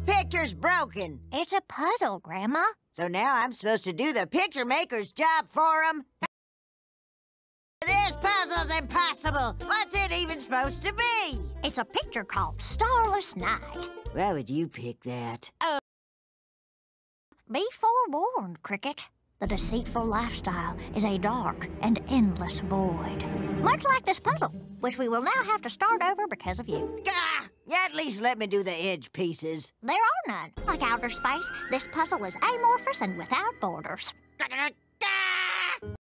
picture's broken. It's a puzzle, Grandma. So now I'm supposed to do the picture maker's job for him? This puzzle's impossible. What's it even supposed to be? It's a picture called Starless Night. Why would you pick that? Oh. Be forewarned, Cricket. The deceitful lifestyle is a dark and endless void. Much like this puzzle, which we will now have to start over because of you. Gah! At least let me do the edge pieces. There are none. Like outer space, this puzzle is amorphous and without borders.